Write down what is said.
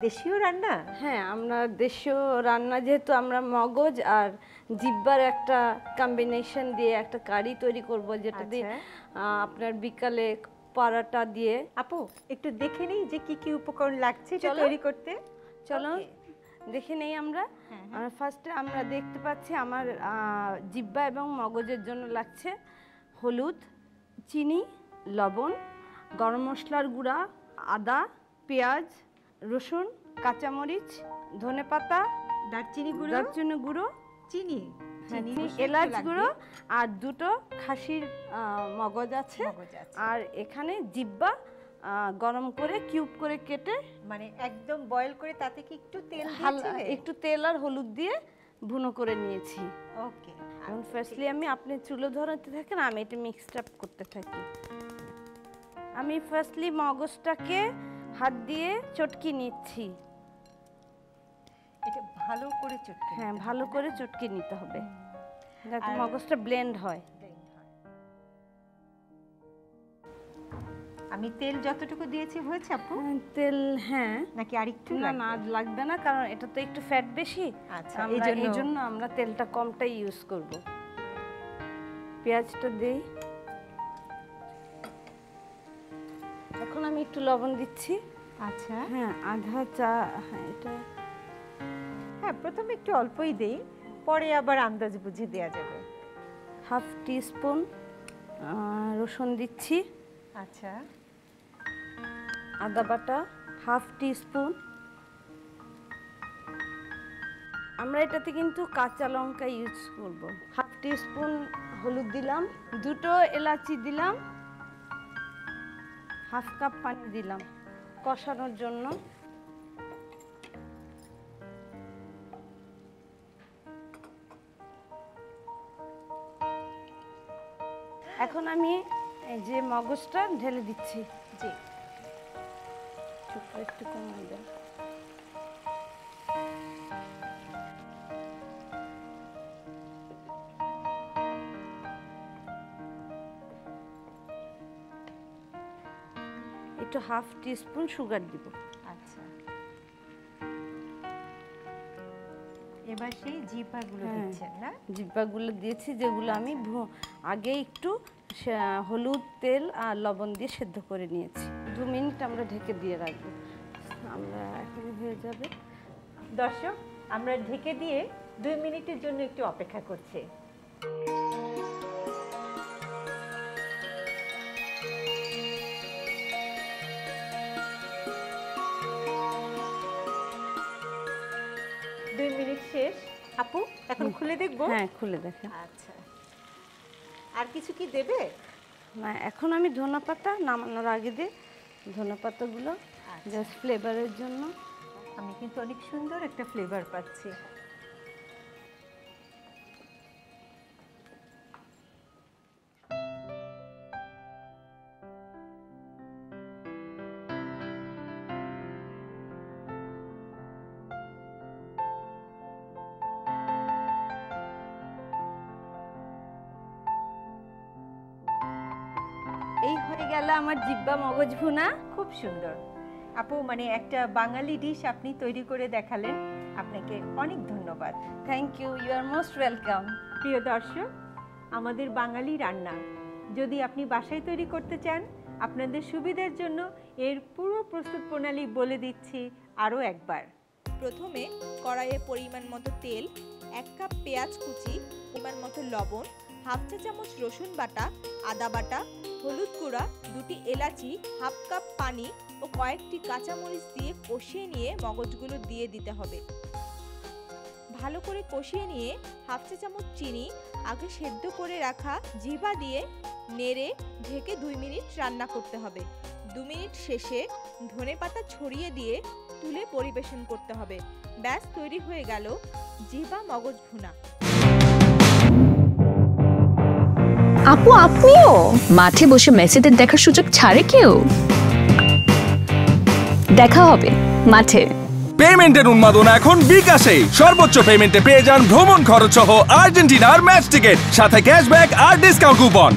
দেশীয় রান্না? হ্যাঁ আমরা দেশীয় রান্না যেহেতু আমরা মগজ আর জিব্বার একটা কম্বিনেশন দিয়ে একটা কারি তৈরি করব যেটা দিয়ে আচ্ছা। আপনার বিকালে পরাটা দিয়ে। আপু একটু দেখে নিই যে কি কি উপকরণ লাগছে এটা চলো। তৈরি করতে? চলো। দেখে নেই আমরা? হ্যাঁ, ফার্স্টে আমরা দেখতে পাচ্ছি আমার জিব্বা এবং মগজের জন্য লাগছে হলুদ চিনি লবণ গরম মশলার গুঁড়া আদা পেঁয়াজ রসুন কাঁচামরিচ ধনেপাতা দারচিনি গুঁড়ো। দারচিনি গুঁড়ো চিনি। হ্যাঁ, এলাচ গুঁড়ো আর দুটো খাসির মগজ আছে। আর এখানে জিব্বা গরম করে কিউব করে কেটে মানে একদম বয়েল করে তাতে কি একটু তেল একটু তেল আর হলুদ দিয়ে ভুনো করে নিয়েছি। ওকে। এখন ফার্স্টলি আমি আপনি চুলো ধরাতে থাকেন আমি এটা মিক্সড আপ করতে থাকি। আমি ফার্স্টলি মগজটাকে হাত দিয়ে চটকি নিচ্ছি। এটা ভালো করে চটকে হ্যাঁ ভালো করে চটকে নিতে হবে। যাতে মগজটা ব্লেন্ড হয়। আমি তেল যতটুকু দিয়েছি হয়েছে আপু? হ্যাঁ, তেল হ্যাঁ। নাকি আরেকটু না না লাগবে? না কারণ এটা তো একটু ফ্যাট বেশি। আচ্ছা, এই জন্য আমরা তেলটা কমটাই ইউজ করব। পেঁয়াজটা দেই। আমি একটু লবণ দিচ্ছি। আচ্ছা। হ্যাঁ আধা চা হ্যাঁ এটা। হ্যাঁ প্রথমে একটু অল্পই দেই পরে আবার আন্দাজ বুঝে দেওয়া যাবে। হাফ টি স্পুন রসুন দিচ্ছি। আচ্ছা। আদা বাটা হাফ টি স্পুন আমরা এটাতে কিন্তু কাঁচা লঙ্কা ইউজ করব। হাফ টি স্পুন হলুদ দিলাম দুটো এলাচি দিলাম হাফ কাপ পানি দিলাম কষানোর জন্য। এখন আমি এই যে মগজটা ঢেলে দিচ্ছি। জি। একটু কমিয়ে দেন। একটু হাফ টি স্পুন সুগার দিব। আচ্ছা। এবার সেই জিপাগুলো হ্যাঁ। দিচ্ছেন না? জিব্বাগুলো দিয়েছি যেগুলো আমি ভু- আগে একটু হলুদ তেল আর লবণ দিয়ে সেদ্ধ করে নিয়েছি। দু মিনিট আমরা ঢেকে দিয়ে রাখব। আমরা এখন হয়ে যাবে। দর্শক আমরা ঢেকে দিয়ে দুই মিনিটের জন্য একটু অপেক্ষা করছি। দুই মিনিট শেষ। আপু এখন খুলে দেখব? হ্যাঁ খুলে দেখেন। আচ্ছা। আর কিছু কি দেবে? না এখন আমি ধনে পাতা নামানোর আগে দিয়ে ধনে পাতাগুলো আচ্ছা। জাস্ট ফ্লেভারের জন্য। আমি কিন্তু অনেক সুন্দর একটা ফ্লেভার পাচ্ছি। গেল আমার জিব্বা মগজ ভুনা। খুব সুন্দর। আপু মানে একটা বাঙালি ডিশ আপনি তৈরি করে দেখালেন। আপনাকে অনেক ধন্যবাদ। Thank you you are most welcome প্রিয় দর্শক আমাদের বাঙালি রান্না। যদি আপনি বাসায় তৈরি করতে চান আপনাদের সুবিধার জন্য এর পুরো প্রস্তুত প্রণালী বলে দিচ্ছি আরও একবার। প্রথমে কড়াইয়ে পরিমাণ মতো তেল এক কাপ পেঁয়াজ কুচি পরিমাণ মতো লবণ হাফ চা চামচ রসুন বাটা, আদা বাটা, হলুদ গুঁড়া, দুটি এলাচি, হাফ কাপ পানি ও কয়েকটি কাঁচামরিচ দিয়ে কষিয়ে নিয়ে মগজগুলো দিয়ে দিতে হবে। ভালো করে কষিয়ে নিয়ে হাফ চা চামচ চিনি, আগে সেদ্ধ করে রাখা জিভা দিয়ে নেড়ে ঢেকে দুই মিনিট রান্না করতে হবে। দু মিনিট শেষে ধনেপাতা ছড়িয়ে দিয়ে তুলে পরিবেশন করতে হবে। ব্যাস, তৈরি হয়ে গেল জিভা মগজ ভুনা। আপু, আপনিও? মাঠে বসে মেসিদের দেখার সুযোগ ছাড়ে কেউ? দেখা হবে, মাঠে। পেমেন্টের উন্মাদনা এখন বিকাশে সর্বোচ্চ পেমেন্টে পেয়ে যান ভ্রমণ খরচ সহ আর্জেন্টিনার ম্যাচ টিকিট, সাথে ক্যাশব্যাক আর ডিসকাউন্ট কুপন।